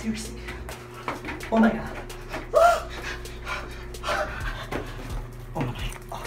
Seriously. Oh my god. Oh my god.